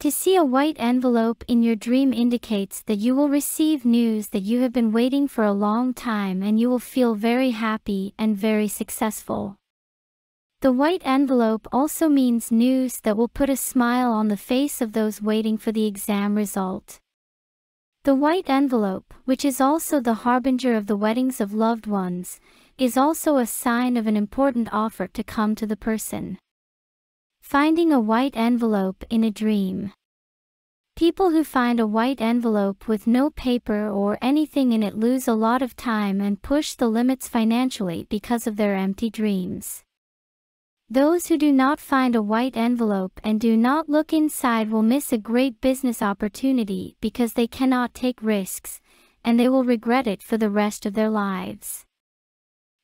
To see a white envelope in your dream indicates that you will receive news that you have been waiting for a long time and you will feel very happy and very successful. The white envelope also means news that will put a smile on the face of those waiting for the exam result. The white envelope, which is also the harbinger of the weddings of loved ones, is also a sign of an important offer to come to the person. Finding a white envelope in a dream. People who find a white envelope with no paper or anything in it lose a lot of time and push the limits financially because of their empty dreams. Those who do not find a white envelope and do not look inside will miss a great business opportunity because they cannot take risks, and they will regret it for the rest of their lives.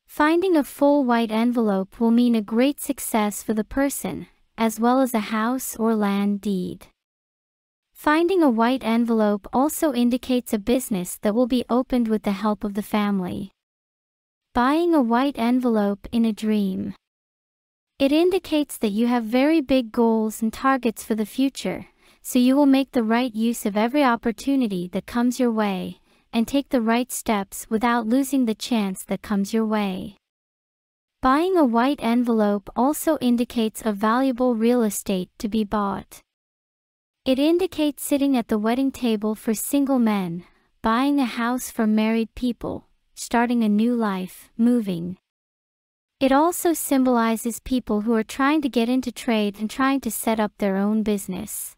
Finding a full white envelope will mean a great success for the person, as well as a house or land deed. Finding a white envelope also indicates a business that will be opened with the help of the family. Buying a white envelope in a dream. It indicates that you have very big goals and targets for the future, so you will make the right use of every opportunity that comes your way, and take the right steps without losing the chance that comes your way. Buying a white envelope also indicates a valuable real estate to be bought. It indicates sitting at the wedding table for single men, buying a house for married people, starting a new life, moving. It also symbolizes people who are trying to get into trade and trying to set up their own business.